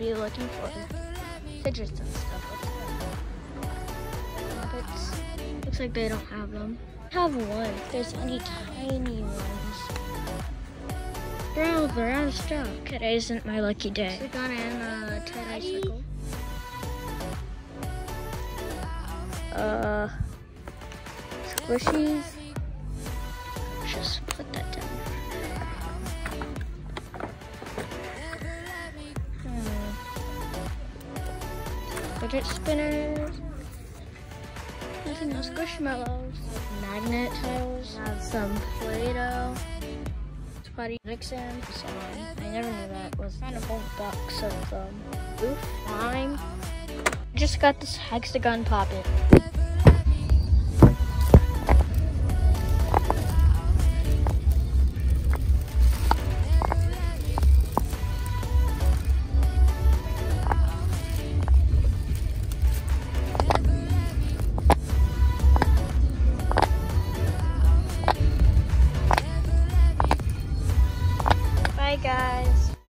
be looking for fidgets and stuff But looks like they don't have them. I Have one. There's only tiny ones. Bro, they're out of stock. Today isn't my lucky day. So we got in uh, a tie-dye cycle. Uh, squishies. Just put that down. Fidget spinners. Nothing no squishmallows. Magnet tiles. Some Play-Doh. Spotty Vixen song. I never knew that was kind of whole box of um, oof, slime. Just got this hexagon pop it. guys.